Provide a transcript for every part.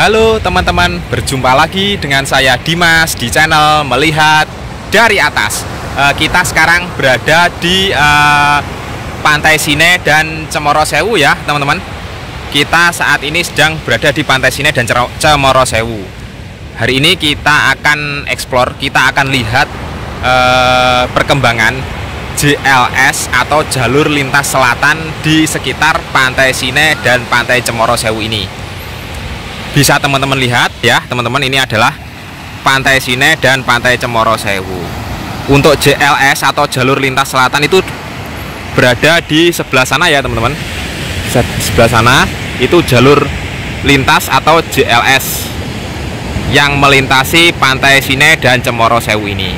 Halo teman-teman, berjumpa lagi dengan saya Dimas di channel Melihat dari Atas. Uh, kita sekarang berada di uh, Pantai Sine dan Cemoro Sewu ya, teman-teman. Kita saat ini sedang berada di Pantai Sine dan Cemoro Sewu. Hari ini kita akan explore, kita akan lihat uh, perkembangan JLS atau jalur lintas selatan di sekitar Pantai Sine dan Pantai Cemoro Sewu ini bisa teman-teman lihat ya teman-teman ini adalah Pantai Sine dan Pantai Cemoro Sewu. Untuk JLS atau jalur lintas selatan itu berada di sebelah sana ya teman-teman. Sebelah sana itu jalur lintas atau JLS yang melintasi Pantai Sine dan Cemoro Sewu ini.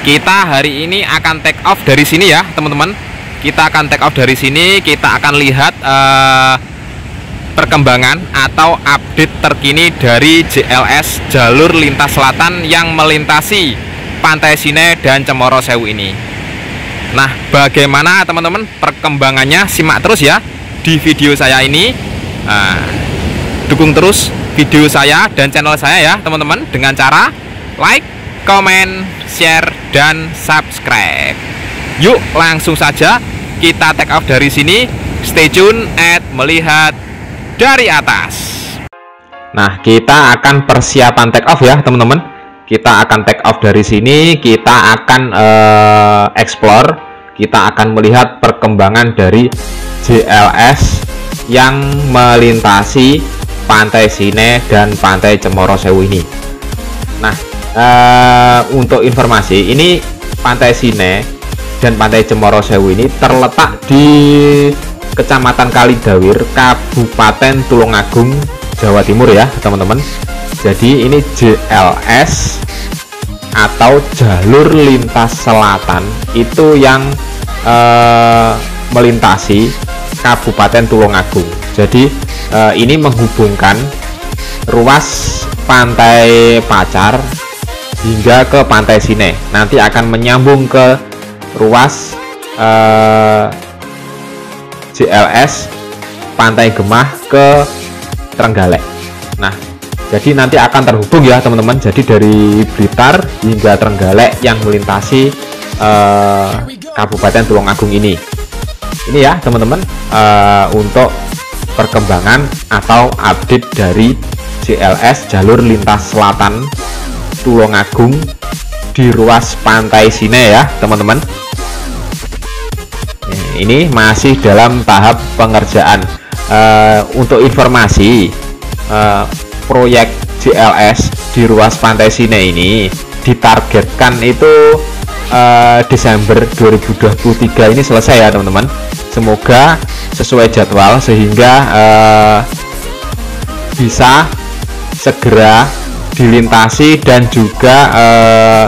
Kita hari ini akan take off dari sini ya teman-teman. Kita akan take off dari sini kita akan lihat uh, perkembangan atau update terkini dari JLS jalur lintas selatan yang melintasi Pantai Sine dan Cemoro Sewu ini. Nah, bagaimana teman-teman perkembangannya? Simak terus ya di video saya ini. Nah, dukung terus video saya dan channel saya ya, teman-teman dengan cara like, comment, share, dan subscribe. Yuk, langsung saja kita take off dari sini. Stay tune at melihat dari atas. Nah, kita akan persiapan take off ya, teman-teman. Kita akan take off dari sini, kita akan uh, explore, kita akan melihat perkembangan dari JLS yang melintasi Pantai Sine dan Pantai Cemoro Sewu ini. Nah, uh, untuk informasi, ini Pantai Sine dan Pantai Cemoro Sewu ini terletak di Kecamatan Kalidawir, Kabupaten Tulungagung, Jawa Timur ya, teman-teman. Jadi ini JLS atau jalur lintas selatan itu yang eh, melintasi Kabupaten Tulungagung. Jadi eh, ini menghubungkan ruas pantai Pacar hingga ke pantai Sine. Nanti akan menyambung ke ruas eh, JLS Pantai Gemah ke Trenggalek. Nah, jadi nanti akan terhubung ya teman-teman. Jadi dari Blitar hingga Trenggalek yang melintasi eh, Kabupaten Tulungagung ini. Ini ya teman-teman eh, untuk perkembangan atau update dari JLS jalur lintas selatan Tulungagung di ruas Pantai Sine ya teman-teman ini masih dalam tahap pengerjaan. Uh, untuk informasi uh, proyek JLS di ruas pantai Sine ini ditargetkan itu uh, Desember 2023 ini selesai ya teman-teman. Semoga sesuai jadwal sehingga uh, bisa segera dilintasi dan juga uh,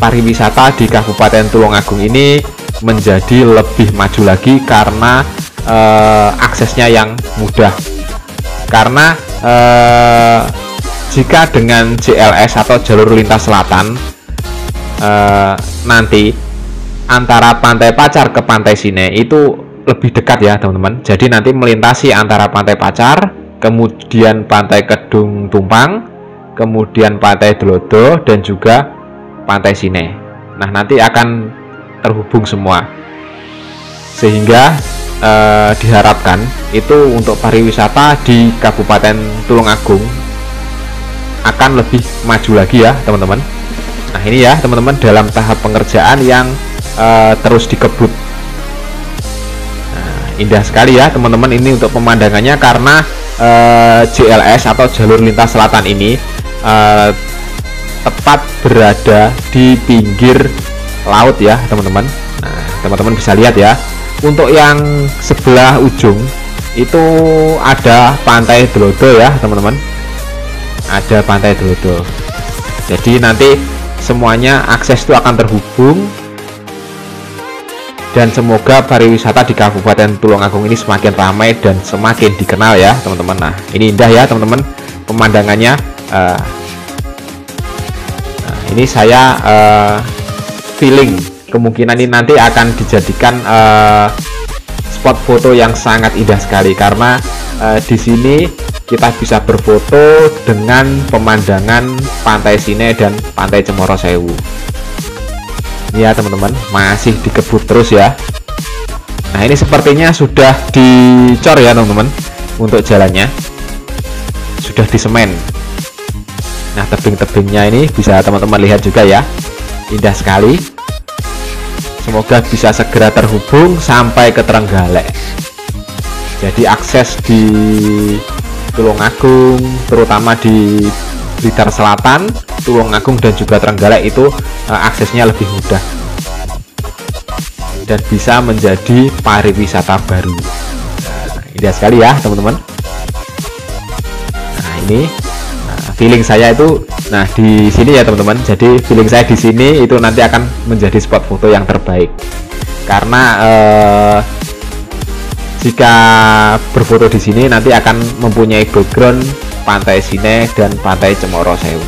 pariwisata di Kabupaten Tulungagung ini menjadi lebih maju lagi karena uh, aksesnya yang mudah. Karena uh, jika dengan JLS atau jalur lintas selatan uh, nanti antara pantai Pacar ke pantai Sine itu lebih dekat ya teman-teman. Jadi nanti melintasi antara pantai Pacar kemudian pantai Kedung Tumpang kemudian pantai Delodo dan juga pantai Sine. Nah nanti akan terhubung semua. Sehingga eh, diharapkan itu untuk pariwisata di Kabupaten Tulungagung akan lebih maju lagi ya teman-teman. Nah ini ya teman-teman dalam tahap pengerjaan yang eh, terus dikebut. Nah, indah sekali ya teman-teman ini untuk pemandangannya karena eh, JLS atau jalur lintas selatan ini eh, tepat berada di pinggir laut ya teman-teman. Nah teman-teman bisa lihat ya. Untuk yang sebelah ujung itu ada pantai Delodo ya teman-teman. Ada pantai Delodo jadi nanti semuanya akses itu akan terhubung. Dan semoga pariwisata di Kabupaten Tulungagung ini semakin ramai dan semakin dikenal ya teman-teman. Nah ini indah ya teman-teman pemandangannya. Uh, nah, ini saya uh, feeling kemungkinan ini nanti akan dijadikan uh, spot foto yang sangat indah sekali karena uh, di sini kita bisa berfoto dengan pemandangan Pantai Sine dan Pantai Cemoro Sewu. Ya teman-teman, masih dikebut terus ya. Nah ini sepertinya sudah dicor ya teman-teman untuk jalannya. Sudah disemen. Nah tebing-tebingnya ini bisa teman-teman lihat juga ya. Indah sekali. Semoga bisa segera terhubung sampai ke Trenggalek. Jadi akses di Tulungagung, terutama di Blitar Selatan, Tulungagung dan juga Trenggalek itu uh, aksesnya lebih mudah dan bisa menjadi pariwisata baru. Nah, indah sekali ya teman-teman. Nah ini feeling saya itu, nah di sini ya teman-teman. Jadi feeling saya di sini itu nanti akan menjadi spot foto yang terbaik karena uh, jika berfoto di sini nanti akan mempunyai background pantai Sine dan pantai Cemoro Sewu.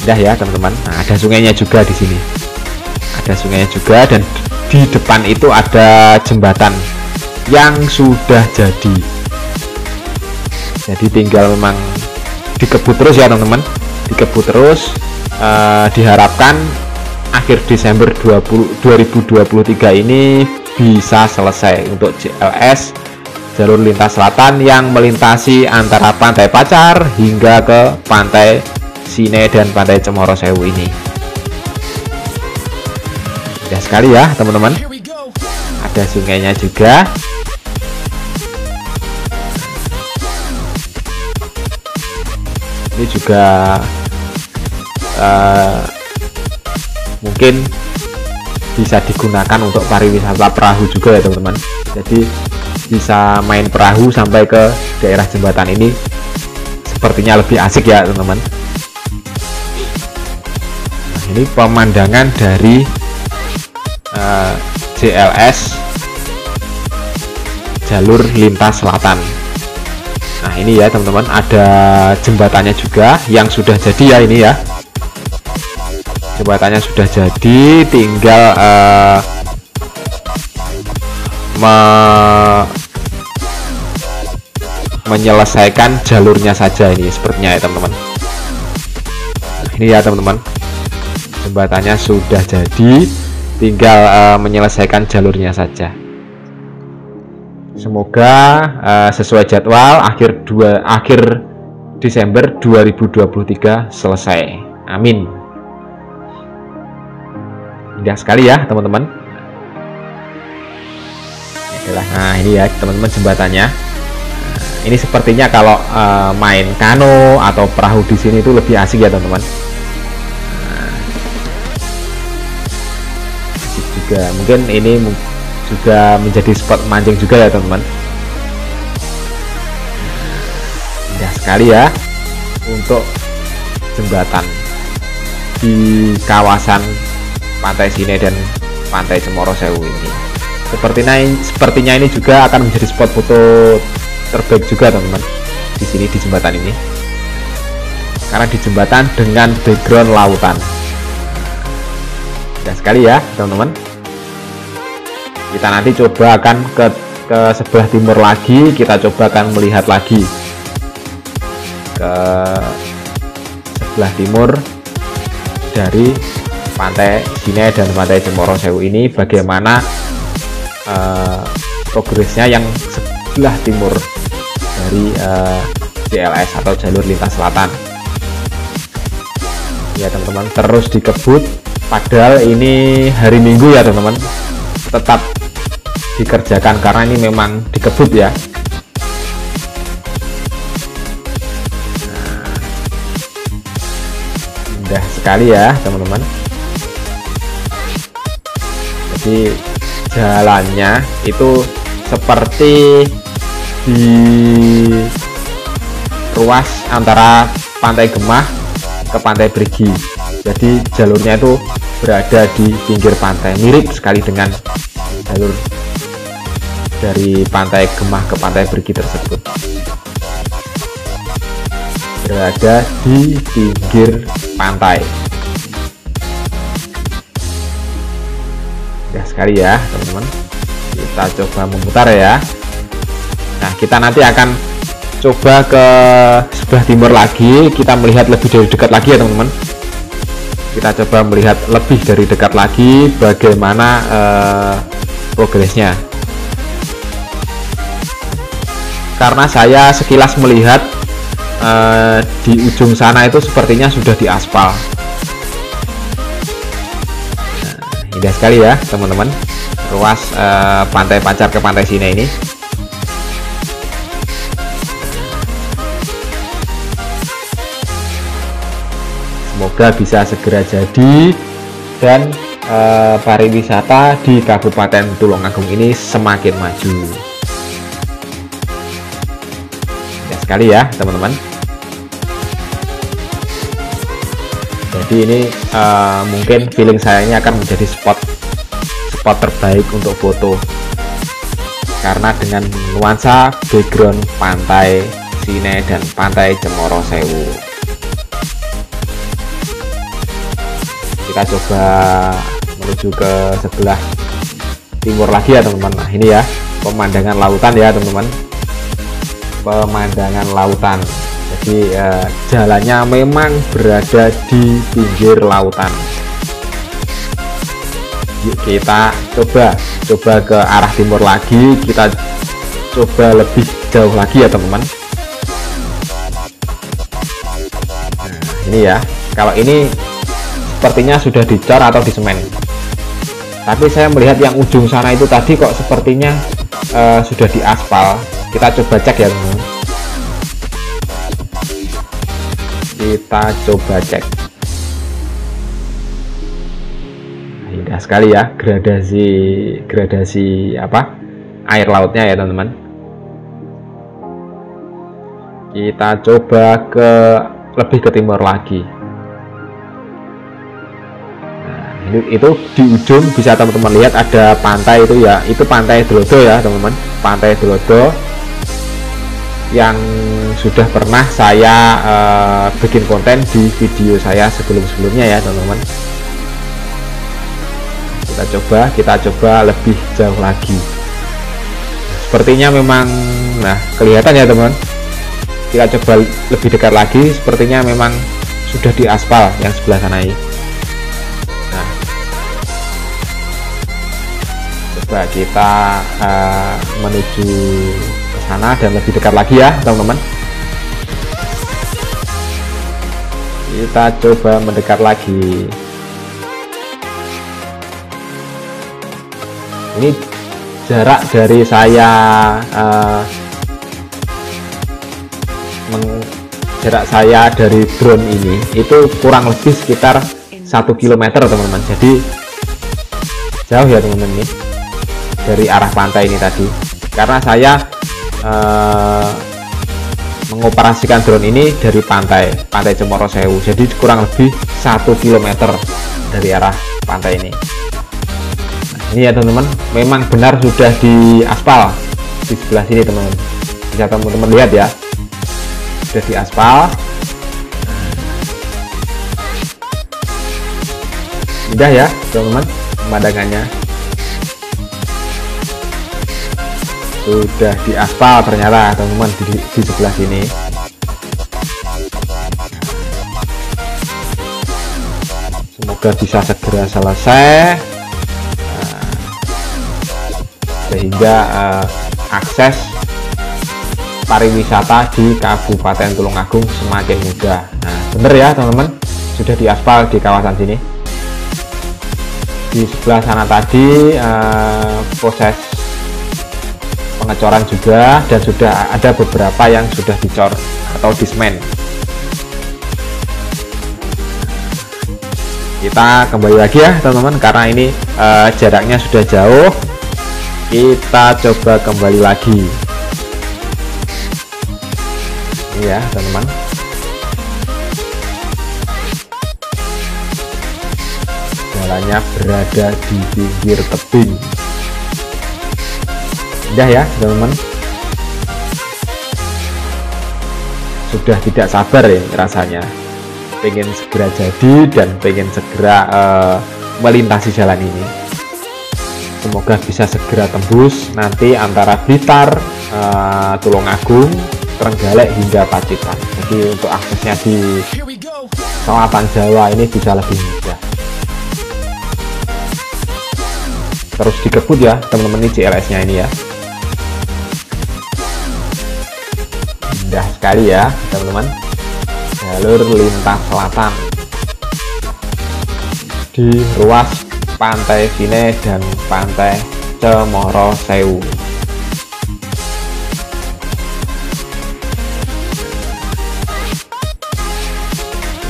Udah ya teman-teman. Nah, ada sungainya juga di sini. Ada sungainya juga dan di depan itu ada jembatan yang sudah jadi. Jadi tinggal memang dikebut terus ya teman-teman. Dikebut terus. Uh, diharapkan akhir Desember 20, 2023 ini bisa selesai untuk JLS jalur lintas selatan yang melintasi antara pantai Pacar hingga ke pantai Sine dan pantai Cemoro Sewu ini ya sekali ya teman-teman ada sungainya juga ini juga uh, mungkin bisa digunakan untuk pariwisata perahu juga ya teman-teman. Jadi bisa main perahu sampai ke daerah jembatan ini. Sepertinya lebih asik ya teman-teman. Nah, ini pemandangan dari uh, eh, JLS jalur lintas selatan ini ya teman-teman. Ada jembatannya juga yang sudah jadi ya ini ya. Jembatannya sudah jadi tinggal uh, me menyelesaikan jalurnya saja ini sepertinya ya teman-teman. Ini ya teman-teman. Jembatannya sudah jadi tinggal uh, menyelesaikan jalurnya saja semoga uh, sesuai jadwal akhir dua akhir Desember 2023 selesai. Amin. Indah sekali ya teman-teman. Nah ini ya teman-teman jembatannya. Nah, ini sepertinya kalau uh, main kano atau perahu di sini itu lebih asik ya teman-teman. Nah, juga. Mungkin ini juga menjadi spot mancing juga ya teman-teman. Indah sekali ya untuk jembatan di kawasan pantai Sine dan pantai Cemoro Sewu ini. Sepertinya sepertinya ini juga akan menjadi spot foto terbaik juga teman-teman di sini di jembatan ini. Karena di jembatan dengan background lautan. Indah sekali ya teman-teman kita nanti coba akan ke ke sebelah timur lagi. Kita coba akan melihat lagi. Ke sebelah timur dari pantai Sine dan pantai Cemoro Sewu ini bagaimana uh, progresnya yang sebelah timur dari uh, atau jalur lintas selatan. Ya teman-teman terus dikebut. Padahal ini hari minggu ya teman-teman tetap dikerjakan karena ini memang dikebut ya. Indah sekali ya teman-teman. Jadi jalannya itu seperti di ruas antara pantai Gemah ke pantai Brigi jadi jalurnya itu berada di pinggir pantai. Mirip sekali dengan jalur dari pantai Gemah ke pantai Brigi tersebut. Berada di pinggir pantai. Ya sekali ya teman-teman. Kita coba memutar ya. Nah kita nanti akan coba ke sebelah timur lagi. Kita melihat lebih dari dekat lagi ya teman-teman kita coba melihat lebih dari dekat lagi bagaimana uh, progresnya. Karena saya sekilas melihat uh, di ujung sana itu sepertinya sudah diaspal. Nah, indah sekali ya teman-teman. Ruas uh, pantai pancar ke pantai sini ini semoga bisa segera jadi. Dan e, pariwisata di Kabupaten Tulungagung ini semakin maju. Ya sekali ya teman-teman. Jadi ini e, mungkin feeling saya ini akan menjadi spot spot terbaik untuk foto. Karena dengan nuansa background pantai Sine dan pantai Cemoro Sewu kita coba menuju ke sebelah timur lagi ya teman-teman. Nah ini ya pemandangan lautan ya teman-teman. Pemandangan lautan. Jadi eh, jalannya memang berada di pinggir lautan. Yuk kita coba coba ke arah timur lagi. Kita coba lebih jauh lagi ya teman-teman. Nah, ini ya. Kalau ini sepertinya sudah dicor atau disemen. Tapi saya melihat yang ujung sana itu tadi kok sepertinya uh, sudah diaspal. Kita coba cek ya teman kita coba cek. Indah sekali ya gradasi gradasi apa? Air lautnya ya teman-teman. Kita coba ke lebih ke timur lagi itu di ujung bisa teman-teman lihat ada pantai itu ya. Itu pantai Delodo ya teman-teman. Pantai Delodo yang sudah pernah saya uh, bikin konten di video saya sebelum-sebelumnya ya teman-teman. Kita coba kita coba lebih jauh lagi. Sepertinya memang nah kelihatan ya teman kita coba lebih dekat lagi. Sepertinya memang sudah diaspal yang sebelah sana ini coba kita uh, menuju ke sana dan lebih dekat lagi ya teman-teman. Kita coba mendekat lagi. Ini jarak dari saya uh, jarak saya dari drone ini itu kurang lebih sekitar satu kilometer teman-teman. Jadi jauh ya teman-teman ini dari arah pantai ini tadi. Karena saya uh, mengoperasikan drone ini dari pantai pantai Cemoro Sewu. Jadi kurang lebih satu kilometer dari arah pantai ini. Ini ya teman-teman memang benar sudah di aspal di sebelah sini teman-teman. Bisa teman-teman lihat ya. Sudah di aspal. Indah ya teman-teman pemandangannya sudah diaspal ternyata teman-teman di, di sebelah sini. Semoga bisa segera selesai. Nah, sehingga uh, akses pariwisata di Kabupaten Tulungagung semakin mudah. Nah bener ya teman-teman? Sudah diaspal di kawasan sini. Di sebelah sana tadi uh, proses pengecoran juga dan sudah ada beberapa yang sudah dicor atau dismen. Kita kembali lagi ya teman-teman karena ini uh, jaraknya sudah jauh. Kita coba kembali lagi. Ini ya teman-teman. Jalannya berada di pinggir tebing indah ya teman-teman? Sudah tidak sabar ya rasanya. Pengen segera jadi dan pengen segera uh, melintasi jalan ini. Semoga bisa segera tembus nanti antara Blitar uh, Tulungagung Trenggalek hingga Pacitan. Jadi untuk aksesnya di selatan Jawa ini bisa lebih mudah. Terus dikebut ya teman-teman ini CLS nya ini ya indah sekali ya teman-teman. Jalur lintas selatan. Di ruas pantai Sine dan pantai Cemoro Sewu.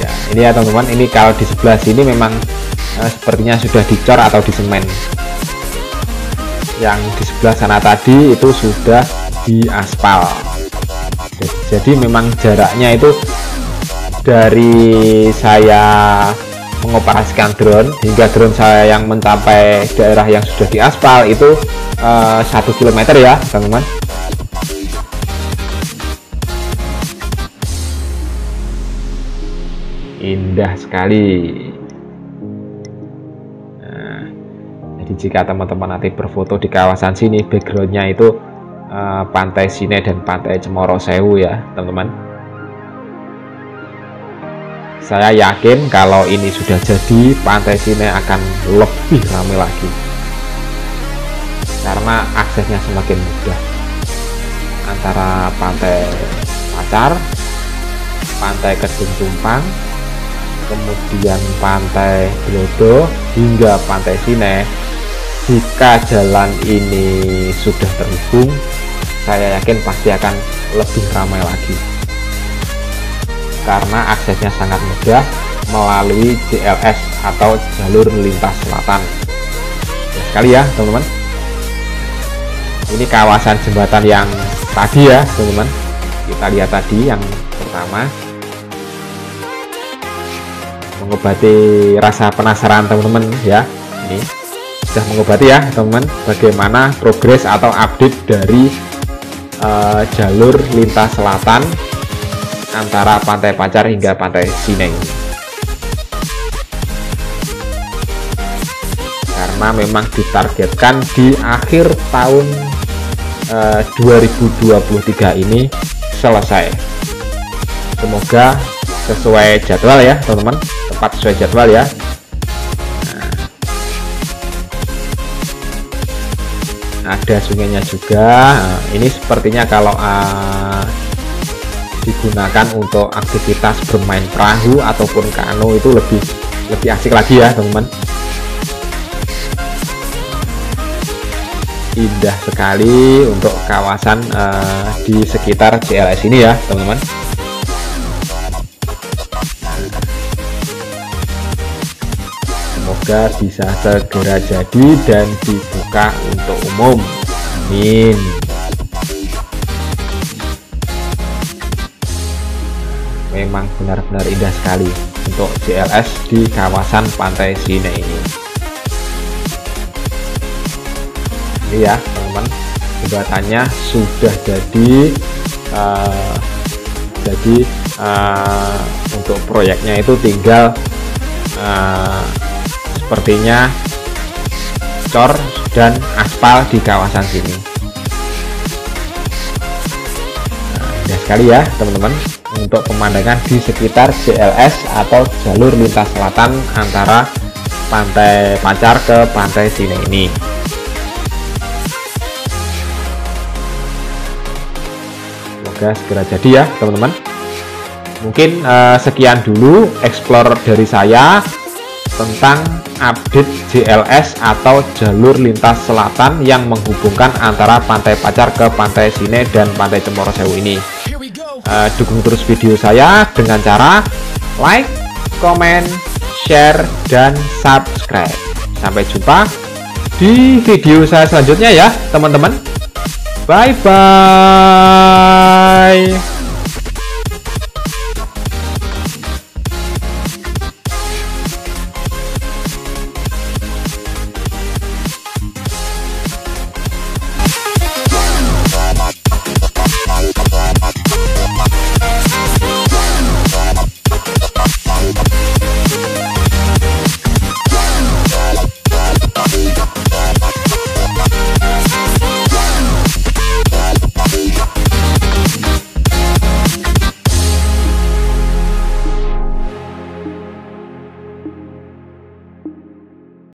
Ya ini ya teman-teman ini kalau di sebelah sini memang eh, sepertinya sudah dicor atau disemen. Yang di sebelah sana tadi itu sudah di aspal jadi memang jaraknya itu dari saya mengoperasikan drone hingga drone saya yang mencapai daerah yang sudah di aspal itu eh, satu uh, kilometer ya teman-teman. Indah sekali. Jadi jika teman-teman nanti berfoto di kawasan sini backgroundnya itu uh, pantai Sine dan pantai Cemoro Sewu ya teman-teman. Saya yakin kalau ini sudah jadi pantai Sine akan lebih ramai lagi. Karena aksesnya semakin mudah. Antara pantai Pacar pantai Kedung Tumpang kemudian pantai Blodo hingga pantai Sine jika jalan ini sudah terhubung saya yakin pasti akan lebih ramai lagi. Karena aksesnya sangat mudah melalui JLS atau jalur lintas selatan. Ya, sekali ya teman-teman. Ini kawasan jembatan yang tadi ya teman-teman. Kita lihat tadi yang pertama. Mengobati rasa penasaran teman-teman ya. Ini sudah mengobati ya teman-teman bagaimana progres atau update dari uh, jalur lintas selatan antara pantai Pacar hingga pantai Sineng karena memang ditargetkan di akhir tahun uh, 2023 ini selesai. Semoga sesuai jadwal ya teman-teman. Tepat sesuai jadwal ya ada sungainya juga. Nah, ini sepertinya kalau uh, digunakan untuk aktivitas bermain perahu ataupun kano itu lebih lebih asik lagi ya teman-teman. Indah sekali untuk kawasan uh, di sekitar CLS ini ya teman-teman semoga bisa segera jadi dan dibuka untuk umum. Amin. Memang benar-benar indah sekali untuk CLS di kawasan pantai Sine ini. Ini ya teman-teman. Jembatannya sudah jadi uh, jadi uh, untuk proyeknya itu tinggal uh, sepertinya cor dan aspal di kawasan sini. Nah, sekali ya teman-teman untuk pemandangan di sekitar CLS atau jalur lintas selatan antara pantai Pacar ke pantai sini ini. Semoga segera jadi ya teman-teman. Mungkin uh, sekian dulu explore dari saya tentang update JLS atau jalur lintas selatan yang menghubungkan antara Pantai Pacar ke Pantai Sine dan Pantai Cemoro Sewu ini. Uh, dukung terus video saya dengan cara like, comment, share, dan subscribe. Sampai jumpa di video saya selanjutnya ya teman-teman. Bye-bye.